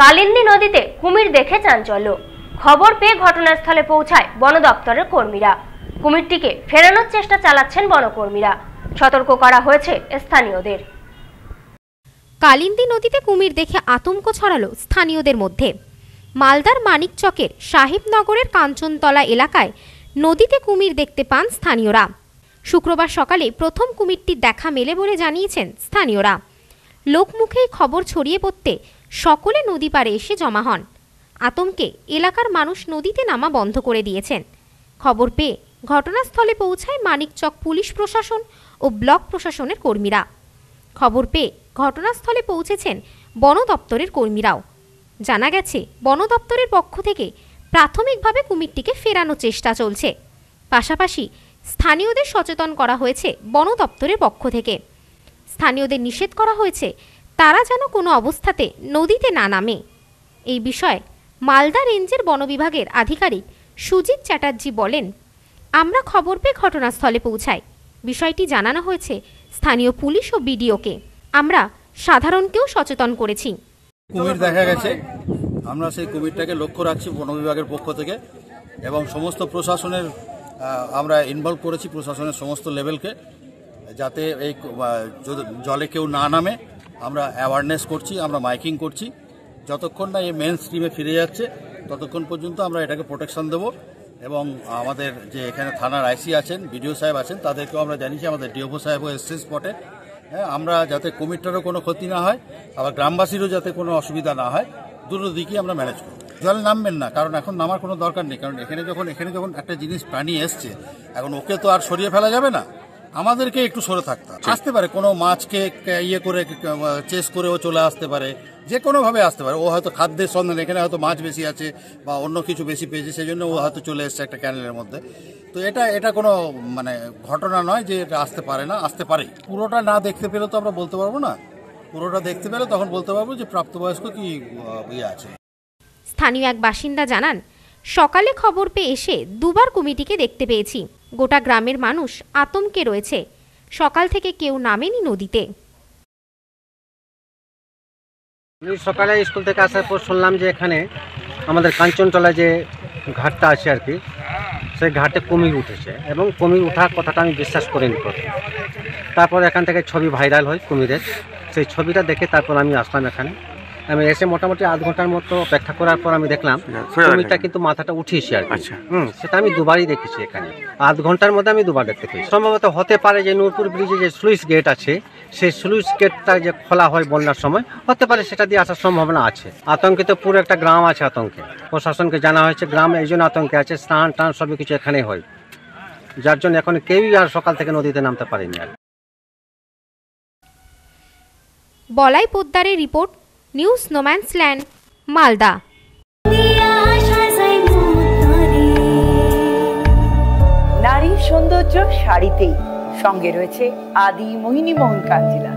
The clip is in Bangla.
কালিন্দী নদীতে কুমির দেখে চাঞ্চল্য। খবর পেয়ে ঘটনাস্থলে পৌঁছায় বন দপ্তরের কর্মীরা। কুমিরটিকে ফেরানোর চেষ্টা চালাচ্ছেন বনকর্মীরা। সতর্ক করা হয়েছে স্থানীয়দের। কালিন্দী নদীতে কুমির দেখে আতঙ্ক ছড়ালো স্থানীয়দের মধ্যে। মালদার মানিকচকের সাহেবনগরের কাঞ্চনতলা এলাকায় নদীতে কুমির দেখতে পান স্থানীয়রা। শুক্রবার সকালে প্রথম কুমিরটির দেখা মেলে বলে জানিয়েছেন স্থানীয়রা। লোকমুখেই খবর ছড়িয়ে পড়তে সকলে নদী পাড়ে এসে জমা হন। আতঙ্কে এলাকার মানুষ নদীতে নামা বন্ধ করে দিয়েছেন। খবর পেয়ে ঘটনাস্থলে পৌঁছায় মানিকচক পুলিশ প্রশাসন ও ব্লক প্রশাসনের কর্মীরা। খবর পেয়ে ঘটনাস্থলে পৌঁছেছেন বন দপ্তরের কর্মীরাও। জানা গেছে, বন দপ্তরের পক্ষ থেকে প্রাথমিকভাবে কুমিরটিকে ফেরানোর চেষ্টা চলছে। পাশাপাশি স্থানীয়দের সচেতন করা হয়েছে বন দপ্তরের পক্ষ থেকে। স্থানীয়দের নিষেধ করা হয়েছে তারা যেন কোনো অবস্থাতে নদীতে না নামে। এই বিষয়ে মালদা রেঞ্জের বন বিভাগের আধিকারিক সুজিত চ্যাটার্জি বলেন, আমরা খবর পেয়ে ঘটনাস্থলে পৌঁছাই। বিষয়টি জানানো হয়েছে স্থানীয় পুলিশ ও বিডিওকে। আমরা সাধারণকেও সচেতন করেছি। কুমির দেখা গেছে। আমরা সেই কুমিরটাকে লক্ষ্য রাখছি বন বিভাগের পক্ষ থেকে এবং সমস্ত প্রশাসনের আমরা ইনভলভ করেছি প্রশাসনের সমস্ত লেভেলকে যাতে এই জলে কেউ না নামে আমরা অ্যাওয়ারনেস করছি, আমরা মাইকিং করছি। যতক্ষণ না এই মেন স্ট্রিমে ফিরে যাচ্ছে, ততক্ষণ পর্যন্ত আমরা এটাকে প্রোটেকশন দেব এবং আমাদের যে এখানে থানার আইসি আছেন বিডিও সাহেব আছেন, তাদেরকেও আমরা জানিয়েছি, আমাদের ডিওপো সাহেবও এসছে স্পটে হ্যাঁ আমরা যাতে কুমিরটারও কোনো ক্ষতি না হয়, আবার গ্রামবাসীরও যাতে কোনো অসুবিধা না হয়, দুটো দিকই আমরা ম্যানেজ করব। জলে নামবেন না, কারণ এখন নামার কোনো দরকার নেই, কারণ এখানে যখন এখানে যখন একটা জিনিস প্রাণী এসছে, এখন ওকে তো আর সরিয়ে ফেলা যাবে না। আমাদেরকে একটু সরে থাকতে আসতে পারে, কোনো মাছকে ইয়ে করে, চেস করে ও চলে আসতে পারে, যে কোনোভাবে আসতে পারে। ও হয়তো খাদ্যের সন্ধান, এখানে হয়তো মাছ বেশি আছে বা অন্য কিছু বেশি পেয়েছে সেই জন্য ও হয়তো চলে এসছে একটা ক্যানেলের মধ্যে। তো এটা এটা কোনো মানে ঘটনা নয় যে এটা আসতে পারে না, আসতে পারে। পুরোটা না দেখতে পেলে তো আমরা বলতে পারব না। পুরোটা দেখতে পেলে তখন বলতে পারব যে প্রাপ্তবয়স্ক কি ইয়ে আছে। স্থানীয় এক বাসিন্দা জানান, সকালে খবর পেয়ে এসে দুবার কমিটিকে দেখতে পেয়েছি। গোটা গ্রামের মানুষ আতঙ্কে রয়েছে। সকাল থেকে কেউ নামেনি নদীতে। আমি সকালে স্কুল থেকে আসার পর শুনলাম যে এখানে আমাদের কাঞ্চনতলায় যে ঘাটটা আছে আর কি, সেই ঘাটে কুমির উঠেছে এবং কুমির ওঠার কথাটা আমি বিশ্বাস করিনি প্রথম। তারপর এখান থেকে ছবি ভাইরাল হয় কুমিরের। সেই ছবিটা দেখে তারপর আমি আসলাম এখানে। আমি এসে মোটামুটি আধ ঘণ্টার মতো অপেক্ষা করার পর আমি দেখলাম কুমিরটা কিন্তু মাথাটা উঠিয়েছে আর কি। হুম সেটা আমি দুবারই দেখেছি এখানে। আধ ঘণ্টার মধ্যে আমি দুবার দেখতে পেয়েছি। সম্ভবত হতে পারে যে নূরপুর ব্রিজে যে স্লুইস গেট আছে সেই স্লুইস গেটটা যে খোলা হয় বন্যার সময় হতে পারে সেটা দিয়ে আসার সম্ভাবনা আছে। আতঙ্কিত পুরো একটা গ্রাম আছে আতঙ্কে। প্রশাসনকে জানা হয়েছে গ্রাম এই জন্য আতঙ্কে আছে স্নান টান সবই কিছু এখানেই হয়। যার জন্য এখন কেউই আর সকাল থেকে নদীতে নামতে পারেনি আর বলাই পোদ্দারের report news no man's land Malda নারীর সৌন্দর্য শাড়িতেই সঙ্গে রয়েছে আদি মোহিনী মোহন কাঞ্জিলা